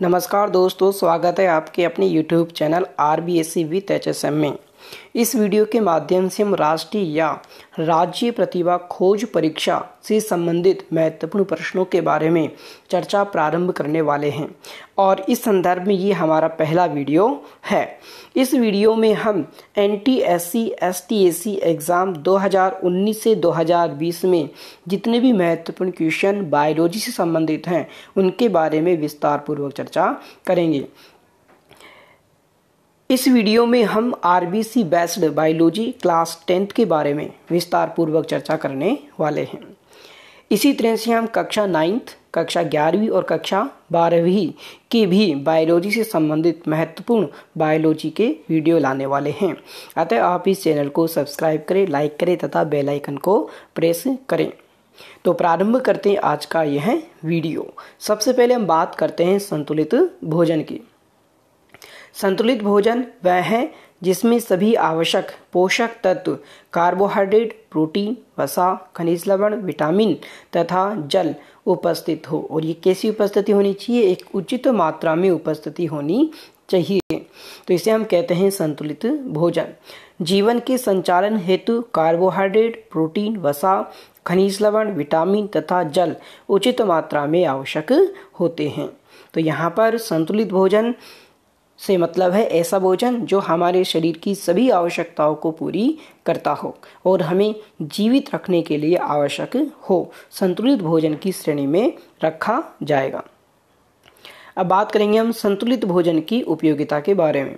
नमस्कार दोस्तों, स्वागत है आपके अपने YouTube channel R B S C with H S M में। इस वीडियो के माध्यम से हम राष्ट्रीय या राज्य प्रतिभा खोज परीक्षा से संबंधित महत्वपूर्ण प्रश्नों के बारे में चर्चा प्रारंभ करने वाले हैं। और इस संदर्भ में ये हमारा पहला वीडियो है। इस वीडियो में हम N T S C S T S C exam 2019 से 2020 में जितने भी महत्वपूर्ण क्वेश्चन बायोलॉजी से संबंधित हैं, उनके बारे में विस्तार पूर्वक चर्चा करेंगे। इस वीडियो में हम RBC based biology class tenth के बारे में विस्तार पूर्वक चर्चा करने वाले हैं। इसी तरह से हम कक्षा नाइन्थ, कक्षा ग्यारहवीं और कक्षा बारहवीं के भी बायोलॉजी से संबंधित महत्वपूर्ण बायोलॉजी के वीडियो लाने वाले हैं। अतः आप इस चैनल को सब्सक्राइब करें, लाइक करें तथा बेल आइकन को प्रेस करें। तो प्रारंभ करते हैं आज का यह वीडियो। सबसे पहले हम बात करते हैं संतुलित भोजन की। संतुलित भोजन वह है जिसमें सभी आवश्यक पोषक तत्व कार्बोहाइड्रेट प्रोटीन वसा, खनिज लवण विटामिन तथा जल उपस्थित हो। और ये कैसी उपस्थिति होनी चाहिए? एक उचित मात्रा में उपस्थिति होनी चाहिए। तो इसे हम कहते हैं संतुलित भोजन। जीवन के संचालन हेतु कार्बोहाइड्रेट प्रोटीन वसा, खनिज लवण विटामिन तथा जल उचित मात्रा में आवश्यक होते हैं। तो यहाँ पर संतुलित भोजन से मतलब है ऐसा भोजन जो हमारे शरीर की सभी आवश्यकताओं को पूरी करता हो और हमें जीवित रखने के लिए आवश्यक हो, संतुलित भोजन की श्रेणी में रखा जाएगा। अब बात करेंगे हम संतुलित भोजन की उपयोगिता के बारे में।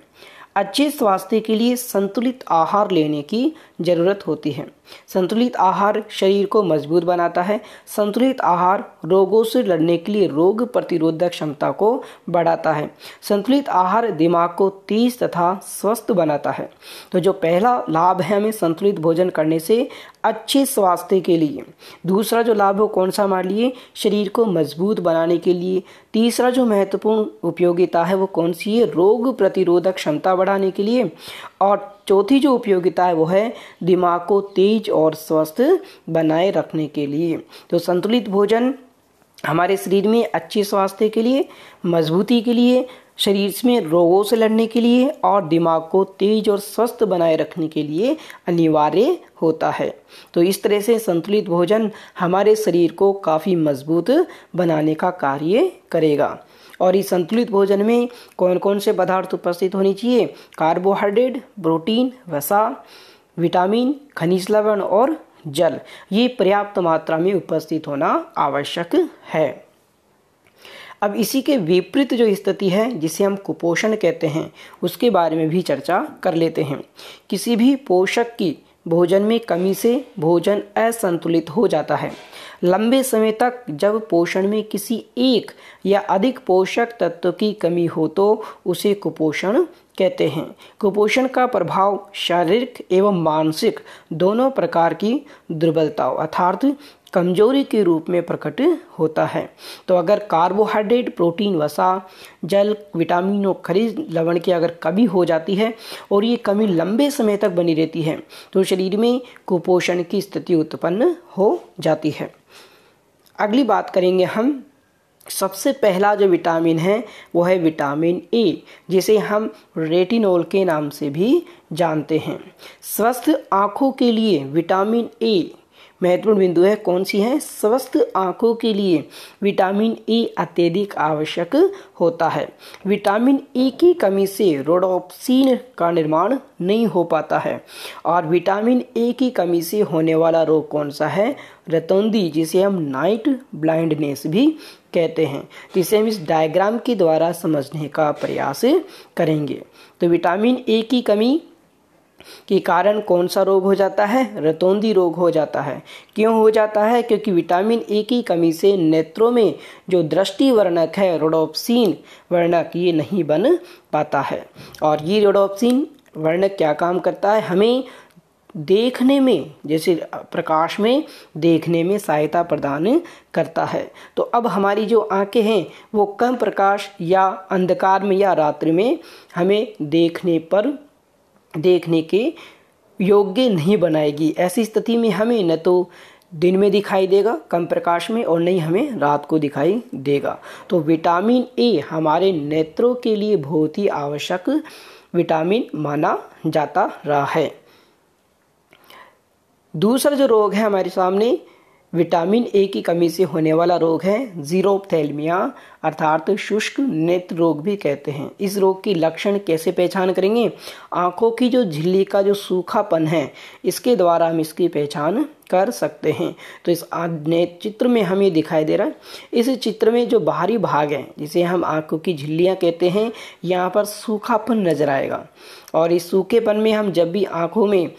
अच्छे स्वास्थ्य के लिए संतुलित आहार लेने की ज़रूरत होती है। संतुलित आहार शरीर को मज़बूत बनाता है। संतुलित आहार रोगों से लड़ने के लिए रोग प्रतिरोधक क्षमता को बढ़ाता है। संतुलित आहार दिमाग को तेज तथा स्वस्थ बनाता है। तो जो पहला लाभ है हमें संतुलित भोजन करने से, अच्छे स्वास्थ्य के लिए। दूसरा जो लाभ हो, कौन सा हमारे लिए? शरीर को मज़बूत बनाने के लिए। तीसरा जो महत्वपूर्ण उपयोगिता है, वो कौन सी है? रोग प्रतिरोधक क्षमता बढ़ाने के लिए। और चौथी जो उपयोगिता है, वो है दिमाग को तेज और स्वस्थ बनाए रखने के लिए। तो संतुलित भोजन हमारे शरीर में अच्छे स्वास्थ्य के लिए, मजबूती के लिए शरीर में रोगों से लड़ने के लिए और दिमाग को तेज और स्वस्थ बनाए रखने के लिए अनिवार्य होता है। तो इस तरह से संतुलित भोजन हमारे शरीर को काफ़ी मज़बूत बनाने का कार्य करेगा। और इस संतुलित भोजन में कौन कौन से पदार्थ उपस्थित होने चाहिए? कार्बोहाइड्रेट, प्रोटीन, वसा, विटामिन, खनिज लवण और जल। ये पर्याप्त मात्रा में उपस्थित होना आवश्यक है। अब इसी के विपरीत जो स्थिति है, जिसे हम कुपोषण कहते हैं, उसके बारे में भी चर्चा कर लेते हैं। किसी भी पोषक की भोजन में कमी से भोजन असंतुलित हो जाता है। लंबे समय तक जब पोषण में किसी एक या अधिक पोषक तत्व की कमी हो तो उसे कुपोषण कहते हैं। कुपोषण का प्रभाव शारीरिक एवं मानसिक दोनों प्रकार की दुर्बलता, अर्थात कमज़ोरी के रूप में प्रकट होता है। तो अगर कार्बोहाइड्रेट, प्रोटीन, वसा, जल, विटामिन और लवण की अगर कमी हो जाती है और ये कमी लंबे समय तक बनी रहती है तो शरीर में कुपोषण की स्थिति उत्पन्न हो जाती है। अगली बात करेंगे हम सबसे पहला जो विटामिन है, वो है विटामिन ए, जिसे हम रेटिनोल के नाम से भी जानते हैं। स्वस्थ आँखों के लिए विटामिन ए महत्वपूर्ण बिंदु है, कौन सी है? स्वस्थ आँखों के लिए विटामिन ए अत्यधिक आवश्यक होता है। विटामिन ए की कमी से रोडोप्सिन का निर्माण नहीं हो पाता है। और विटामिन ए की कमी से होने वाला रोग कौन सा है? रतौंदी, जिसे हम नाइट ब्लाइंडनेस भी कहते हैं इसे हम इस डायग्राम के द्वारा समझने का प्रयास करेंगे। तो विटामिन ए की कमी के कारण कौन सा रोग हो जाता है? रतौंदी रोग हो जाता है। क्यों हो जाता है? क्योंकि विटामिन ए की कमी से नेत्रों में जो दृष्टि वर्णक है रोडोप्सिन वर्णक, ये नहीं बन पाता है। और ये रोडोप्सिन वर्णक क्या काम करता है? हमें देखने में, जैसे प्रकाश में देखने में सहायता प्रदान करता है। तो अब हमारी जो आँखें हैं, वो कम प्रकाश या अंधकार में या रात्रि में हमें देखने पर देखने के योग्य नहीं बनाएगी। ऐसी स्थिति में हमें न तो दिन में दिखाई देगा, कम प्रकाश में, और नहीं हमें रात को दिखाई देगा। तो विटामिन ए हमारे नेत्रों के लिए बहुत ही आवश्यक विटामिन माना जाता रहा है। दूसरा जो रोग है हमारे सामने विटामिन ए की कमी से होने वाला रोग है जीरोपथेलमिया, अर्थात शुष्क नेत्र रोग भी कहते हैं। इस रोग की लक्षण कैसे पहचान करेंगे? आँखों की जो झिल्ली का जो सूखापन है, इसके द्वारा हम इसकी पहचान कर सकते हैं। तो इस चित्र में हमें दिखाई दे रहा है। इस चित्र में जो बाहरी भाग है, जिसे हम आँखों की झिल्लियाँ कहते हैं, यहाँ पर सूखापन नज़र आएगा। और इस सूखेपन में हम जब भी आँखों में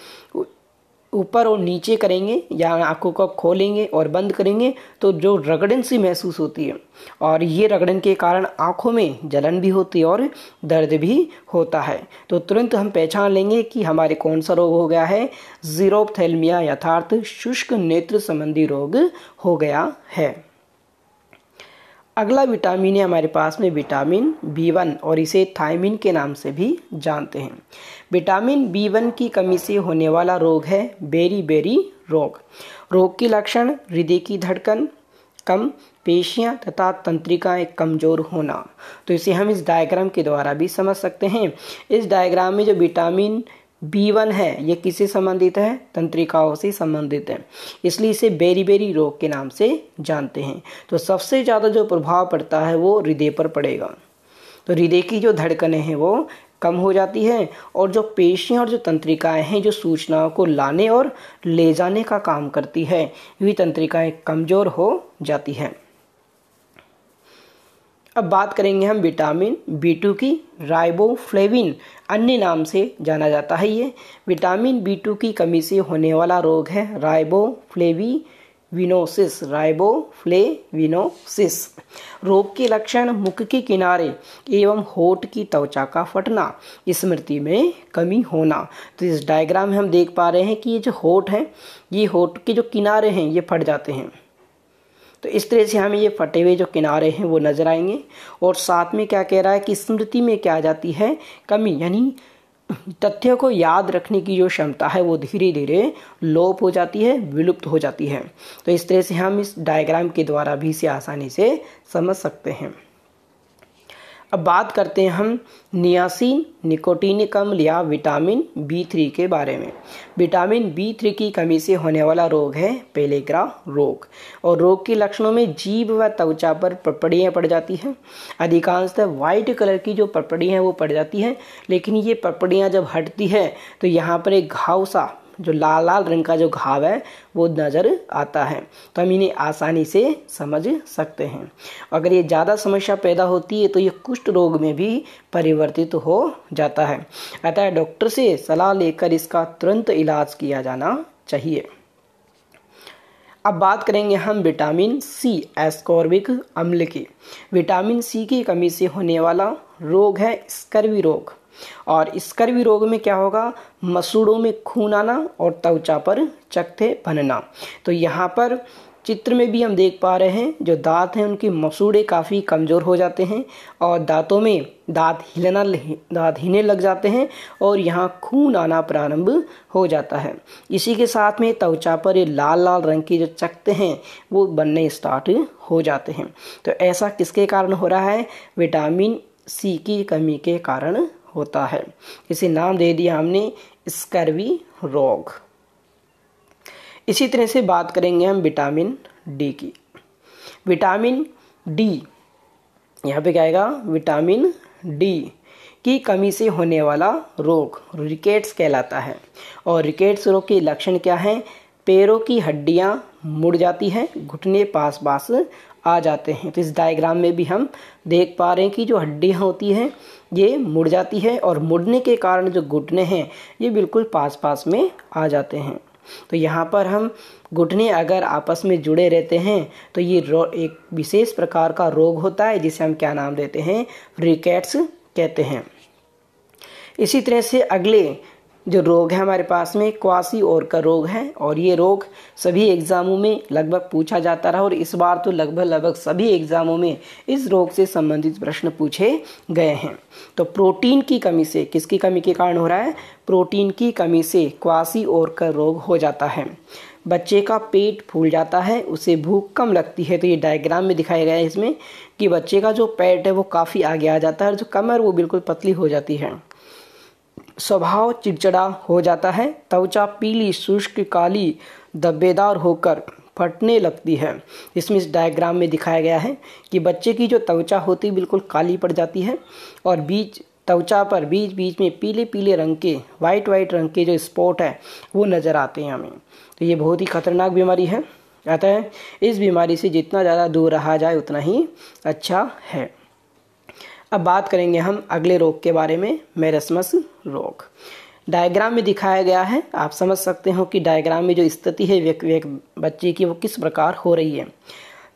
ऊपर और नीचे करेंगे या आँखों को खोलेंगे और बंद करेंगे तो जो रगड़न सी महसूस होती है, और ये रगड़न के कारण आँखों में जलन भी होती है और दर्द भी होता है। तो तुरंत हम पहचान लेंगे कि हमारे कौन सा रोग हो गया है। जीरोपथेलमिया यथार्थ शुष्क नेत्र संबंधी रोग हो गया है। अगला विटामिन है हमारे पास में, विटामिन बी वन, और इसे थायमिन के नाम से भी जानते हैं। विटामिन बी वन की कमी से होने वाला रोग है बेरी बेरी रोग। रोग की लक्षण, हृदय की धड़कन कम, पेशियाँ तथा तंत्रिकाएँ कमज़ोर होना। तो इसे हम इस डायग्राम के द्वारा भी समझ सकते हैं। इस डायग्राम में जो विटामिन बी वन है, ये किससे संबंधित है? तंत्रिकाओं से संबंधित है। इसलिए इसे बेरी बेरी रोग के नाम से जानते हैं। तो सबसे ज़्यादा जो प्रभाव पड़ता है वो हृदय पर पड़ेगा। तो हृदय की जो धड़कनें हैं वो कम हो जाती है और जो पेशियाँ और जो तंत्रिकाएँ हैं, जो सूचनाओं को लाने और ले जाने का काम करती है, वे तंत्रिकाएँ कमज़ोर हो जाती हैं। अब बात करेंगे हम विटामिन बी टू की, राइबोफ्लेविन अन्य नाम से जाना जाता है ये। विटामिन बी टू की कमी से होने वाला रोग है राइबोफ्लेवी विनोसिस राइबोफ्लेविनोसिस। रोग के लक्षण मुख के किनारे एवं होठ की त्वचा का फटना, स्मृति में कमी होना। तो इस डायग्राम में हम देख पा रहे हैं कि ये जो होठ है, ये होठ के जो किनारे हैं, ये फट जाते हैं। तो इस तरह से हमें ये फटे हुए जो किनारे हैं वो नज़र आएँगे। और साथ में क्या कह रहा है कि स्मृति में क्या आ जाती है? कमी, यानी तथ्य को याद रखने की जो क्षमता है वो धीरे धीरे लोप हो जाती है, विलुप्त हो जाती है। तो इस तरह से हम इस डायग्राम के द्वारा भी इसे आसानी से समझ सकते हैं। अब बात करते हैं हम नियासिन अम्ल या विटामिन बी थ्री के बारे में। विटामिन बी थ्री की कमी से होने वाला रोग है पेलेग्रा रोग। और रोग के लक्षणों में जीभ व त्वचा पर पपड़ियाँ पड़ जाती हैं। अधिकांशतः वाइट कलर की जो पपड़ियाँ हैं वो पड़ जाती हैं, लेकिन ये पपड़ियाँ जब हटती है तो यहाँ पर एक घाव सा जो लाल लाल रंग का जो घाव है, वो नज़र आता है। तो हम इन्हें आसानी से समझ सकते हैं। अगर ये ज़्यादा समस्या पैदा होती है तो ये कुष्ठ रोग में भी परिवर्तित हो जाता है। अतः डॉक्टर से सलाह लेकर इसका तुरंत इलाज किया जाना चाहिए। अब बात करेंगे हम विटामिन सी, एस्कॉर्बिक अम्ल की। विटामिन सी की कमी से होने वाला रोग है स्कर्वी रोग। और स्कर्वी रोग में क्या होगा? मसूड़ों में खून आना और त्वचा पर चकते बनना। तो यहाँ पर चित्र में भी हम देख पा रहे हैं, जो दांत हैं, उनकी मसूड़े काफ़ी कमज़ोर हो जाते हैं और दांतों में दांत हिलना दांत हिलने लग जाते हैं और यहाँ खून आना प्रारंभ हो जाता है। इसी के साथ में त्वचा पर ये लाल लाल रंग की जो चकते हैं, वो बनने स्टार्ट हो जाते हैं। तो ऐसा किसके कारण हो रहा है? विटामिन सी की कमी के कारण होता है। इसे नाम दे दिया हमने स्कर्वी रोग। इसी तरह से बात करेंगे हम विटामिन डी की। विटामिन डी, यहाँ पे क्या आएगा? विटामिन डी की कमी से होने वाला रोग, रिकेट्स कहलाता है। और रिकेट्स रोग के लक्षण क्या हैं? पैरों की हड्डियाँ मुड़ जाती हैं, घुटने पास पास आ जाते हैं। तो इस डायग्राम में भी हम देख पा रहे हैं कि जो हड्डियाँ होती हैं, ये मुड़ जाती है और मुड़ने के कारण जो घुटने हैं, ये बिल्कुल पास पास में आ जाते हैं। तो यहाँ पर हम घुटने अगर आपस में जुड़े रहते हैं तो ये एक विशेष प्रकार का रोग होता है, जिसे हम क्या नाम देते हैं? रिकेट्स कहते हैं। इसी तरह से अगले जो रोग है हमारे पास में, क्वासी और का रोग है, और ये रोग सभी एग्जामों में लगभग पूछा जाता रहा, और इस बार तो लगभग लगभग सभी एग्जामों में इस रोग से संबंधित प्रश्न पूछे गए हैं। तो प्रोटीन की कमी से किसकी कमी के कारण हो रहा है? प्रोटीन की कमी से क्वासी और का रोग हो जाता है। बच्चे का पेट फूल जाता है, उसे भूख कम लगती है। तो ये डायग्राम में दिखाया गया है इसमें कि बच्चे का जो पेट है वो काफ़ी आगे आ जाता है, और जो कमर वो बिल्कुल पतली हो जाती है। स्वभाव चिड़चिड़ा हो जाता है, त्वचा पीली, शुष्क, काली धब्बेदार होकर फटने लगती है। इसमें इस डायग्राम में दिखाया गया है कि बच्चे की जो त्वचा होती है, बिल्कुल काली पड़ जाती है और बीच, त्वचा पर बीच बीच में पीले पीले रंग के वाइट वाइट रंग के जो स्पॉट है, वो नज़र आते हैं हमें। तो ये बहुत ही खतरनाक बीमारी है। अतः इस बीमारी से जितना ज़्यादा दूर रहा जाए, उतना ही अच्छा है। अब बात करेंगे हम अगले रोग के बारे में मेरसमस रोग। डायग्राम में दिखाया गया है आप समझ सकते हो कि डायग्राम में जो स्थिति है व्यक, बच्चे की वो किस प्रकार हो रही है।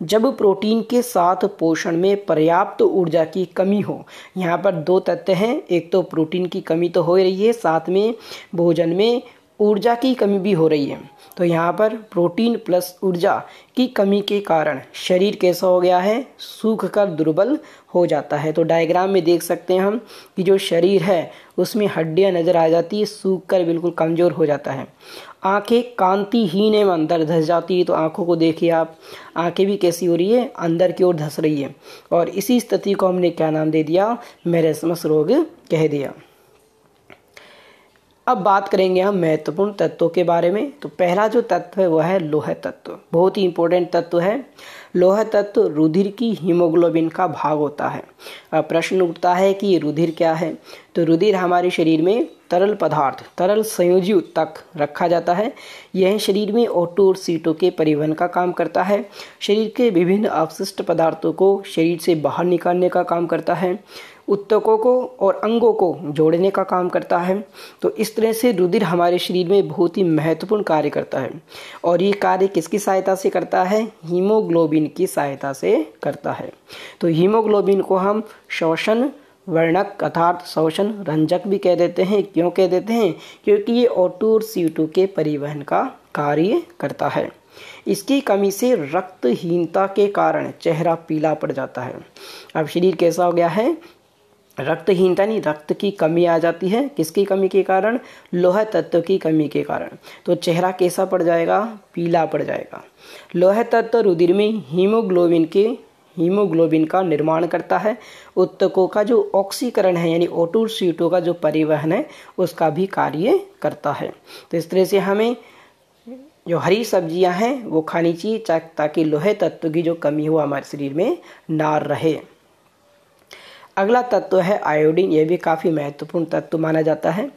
जब प्रोटीन के साथ पोषण में पर्याप्त ऊर्जा की कमी हो यहाँ पर दो तथ्य हैं। एक तो प्रोटीन की कमी तो हो रही है साथ में भोजन में ऊर्जा की कमी भी हो रही है। तो यहाँ पर प्रोटीन प्लस ऊर्जा की कमी के कारण शरीर कैसा हो गया है? सूख कर दुर्बल हो जाता है। तो डायग्राम में देख सकते हैं हम कि जो शरीर है, उसमें हड्डियाँ नज़र आ जाती है सूख कर बिल्कुल कमज़ोर हो जाता है। आँखें कांतिहीन एवं अंदर धस जाती है। तो आँखों को देखिए आप, आँखें भी कैसी हो रही है? अंदर की ओर धस रही है। और इसी स्थिति को हमने क्या नाम दे दिया? मेरेसमस रोग कह दिया। अब बात करेंगे हम महत्वपूर्ण तत्वों के बारे में। तो पहला जो तत्व है वह है लोह तत्व। बहुत ही इंपॉर्टेंट तत्व है। लोह तत्व रुधिर की हीमोग्लोबिन का भाग होता है। अब प्रश्न उठता है कि रुधिर क्या है? तो रुधिर हमारे शरीर में तरल पदार्थ, तरल संयोजी तक रखा जाता है। यह शरीर में ऑटो और सीटों के परिवहन का काम करता है। शरीर के विभिन्न अवशिष्ट पदार्थों को शरीर से बाहर निकालने का काम करता है। उत्तकों को और अंगों को जोड़ने का काम करता है। तो इस तरह से रुधिर हमारे शरीर में बहुत ही महत्वपूर्ण कार्य करता है। और ये कार्य किसकी सहायता से करता है? हीमोग्लोबिन की सहायता से करता है। तो हीमोग्लोबिन को हम शोषण वर्णक अर्थात शोषण रंजक भी कह देते हैं। क्यों कह देते हैं? क्योंकि ये ओटूर सी के परिवहन का कार्य करता है। इसकी कमी से रक्तहीनता के कारण चेहरा पीला पड़ जाता है। अब शरीर कैसा हो गया है? रक्तहीनता नहीं, रक्त की कमी आ जाती है। किसकी कमी के कारण? लोह तत्व की कमी के कारण। तो चेहरा कैसा पड़ जाएगा? पीला पड़ जाएगा। लोह तत्व रुधिर में हीमोग्लोबिन के, हीमोग्लोबिन का निर्माण करता है। उत्तकों का जो ऑक्सीकरण है, यानी ओटू सीटों का जो परिवहन है, उसका भी कार्य करता है। तो इस तरह से हमें जो हरी सब्ज़ियाँ हैं, वो खानी चाहिए, ताकि लोहे तत्व की जो कमी हो, हमारे शरीर में ना रहे। अगला तत्व है आयोडीन, यह भी काफ़ी महत्वपूर्ण तत्व माना जाता है।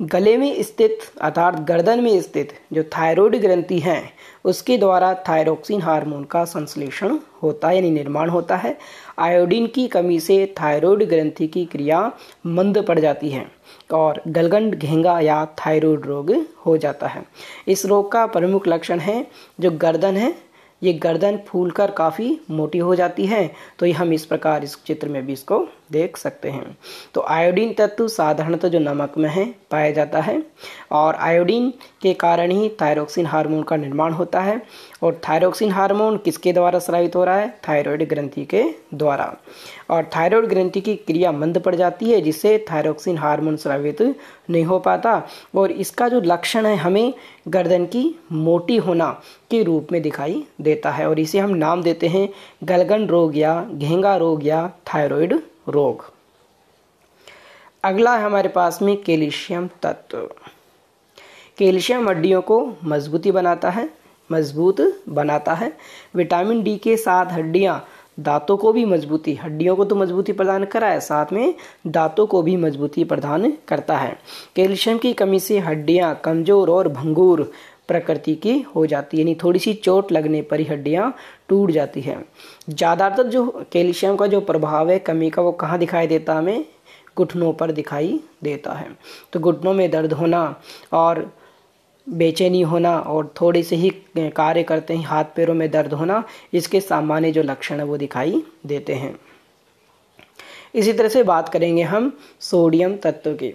गले में स्थित, अर्थात गर्दन में स्थित जो थायराइड ग्रंथि है, उसके द्वारा थायरोक्सिन हार्मोन का संश्लेषण होता है, यानी निर्माण होता है। आयोडीन की कमी से थायराइड ग्रंथि की क्रिया मंद पड़ जाती है और गलगंड, घेंगा या थायराइड रोग हो जाता है। इस रोग का प्रमुख लक्षण है जो गर्दन है ये गर्दन फूलकर काफ़ी मोटी हो जाती है। तो ये हम इस प्रकार इस चित्र में भी इसको देख सकते हैं। तो आयोडीन तत्व साधारणतः जो नमक में है, पाया जाता है और आयोडीन के कारण ही थायरोक्सिन हार्मोन का निर्माण होता है। और थायरोक्सिन हार्मोन किसके द्वारा स्रावित हो रहा है? थायराइड ग्रंथि के द्वारा। और थायराइड ग्रंथि की क्रिया मंद पड़ जाती है, जिससे थायरोक्सिन हार्मोन स्रावित नहीं हो पाता। और इसका जो लक्षण है, हमें गर्दन की मोटी होना के रूप में दिखाई देता है। और इसे हम नाम देते हैं गलगन रोग या घेंगा रोग या थायराइड रोग। अगला है हमारे पास में कैल्शियम तत्व। कैल्शियम हड्डियों को मजबूती बनाता है, मज़बूत बनाता है। विटामिन डी के साथ हड्डियाँ दांतों को भी मजबूती, हड्डियों को तो मजबूती प्रदान करा है साथ में दांतों को भी मजबूती प्रदान करता है। कैल्शियम की कमी से हड्डियाँ कमज़ोर और भंगूर प्रकृति की हो जाती है। यानी थोड़ी सी चोट लगने पर ही हड्डियाँ टूट जाती है। ज़्यादातर जो कैल्शियम का जो प्रभाव है, कमी का, वो कहाँ दिखाई देता हमें घुटनों पर दिखाई देता है। तो घुटनों में दर्द होना और बेचैनी होना और थोड़े से ही कार्य करते ही, हाथ पैरों में दर्द होना, इसके सामान्य जो लक्षण है, वो दिखाई देते हैं। इसी तरह से बात करेंगे हम सोडियम तत्व की।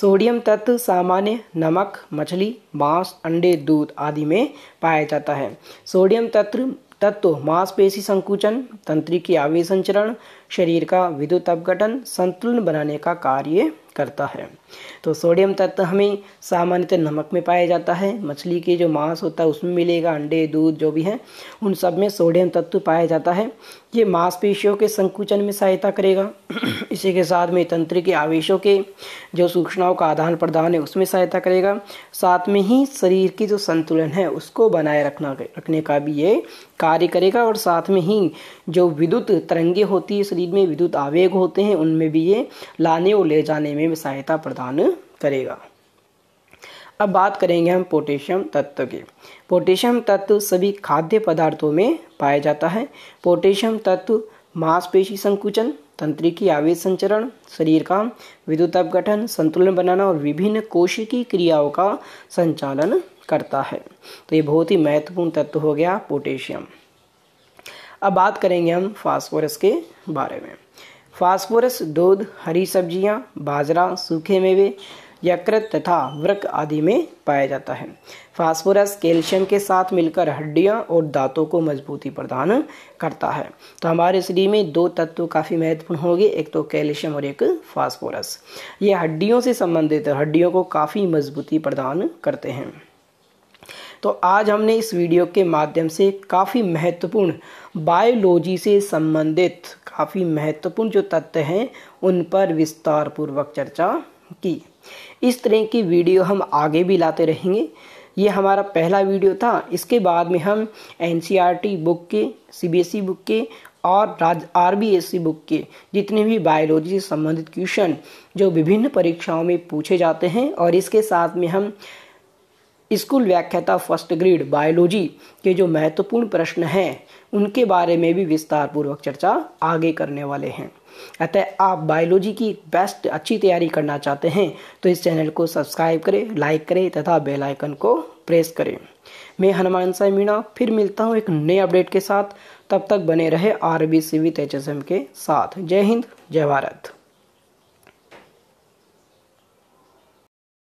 सोडियम तत्व, सामान्य नमक, मछली, बाँस, अंडे, दूध आदि में पाया जाता है। सोडियम तत्व तत्व, मांसपेशी संकुचन तंत्री की आवेशन संचरण शरीर का विद्युत अपघटन संतुलन बनाने का कार्य करता है। तो सोडियम तत्व हमें सामान्यतः नमक में पाया जाता है। मछली के जो मांस होता है, उसमें मिलेगा अंडे, दूध, जो भी है, उन सब में सोडियम तत्व पाया जाता है। ये मांसपेशियों के संकुचन में सहायता करेगा। इसी के साथ में तंत्र के आवेशों के जो सूचनाओं का आदान प्रदान है, उसमें सहायता करेगा। साथ में ही शरीर की जो संतुलन है, उसको बनाए रखना, रखने का भी ये कार्य करेगा। और साथ में ही जो विद्युत तरंगे होती है शरीर में विद्युत आवेग होते हैं, उनमें भी ये लाने और ले जाने में सहायता प्रदान करेगा। अब बात करेंगे हम पोटेशियम तत्व की। पोटेशियम तत्व सभी खाद्य पदार्थों में पाया जाता है। पोटेशियम तत्व मांसपेशी संकुचन, तंत्रिकी आवेश संचरण, शरीर का विद्युत अपघटन, संतुलन बनाना और विभिन्न कोशिकी क्रियाओं का संचालन करता है। तो ये बहुत ही महत्वपूर्ण तत्व हो गया पोटेशियम। अब बात करेंगे हम फास्फोरस के बारे में। फास्फोरस दूध, हरी सब्ज़ियाँ, बाजरा, सूखे मेवे, यकृत तथा वृक आदि में पाया जाता है। फास्फोरस कैल्शियम के साथ मिलकर हड्डियाँ और दांतों को मजबूती प्रदान करता है। तो हमारे शरीर में दो तत्व काफ़ी महत्वपूर्ण होंगे, एक तो कैल्शियम और एक फास्फोरस। ये हड्डियों से संबंधित, हड्डियों को काफ़ी मजबूती प्रदान करते हैं। तो आज हमने इस वीडियो के माध्यम से काफ़ी महत्वपूर्ण बायोलॉजी से संबंधित काफ़ी महत्वपूर्ण जो तथ्य हैं, उन पर विस्तार पूर्वक चर्चा की। इस तरह की वीडियो हम आगे भी लाते रहेंगे। ये हमारा पहला वीडियो था। इसके बाद में हम एन बुक के, सीबीएसई बुक के और राज आर बुक के जितने भी बायोलॉजी से संबंधित क्वेश्चन जो विभिन्न परीक्षाओं में पूछे जाते हैं और इसके साथ में हम स्कूल व्याख्याता फ़र्स्ट ग्रेड, बायोलॉजी के जो महत्वपूर्ण प्रश्न हैं, उनके बारे में भी विस्तार पूर्वक चर्चा आगे करने वाले हैं। अतः आप बायोलॉजी की बेस्ट, अच्छी तैयारी करना चाहते हैं तो इस चैनल को सब्सक्राइब करें, लाइक करें तथा बेल आइकन को प्रेस करें। मैं हनुमान साई मीणा, फिर मिलता हूँ एक नए अपडेट के साथ। तब तक बने रहे आर बी सी वी के साथ। जय हिंद, जय भारत।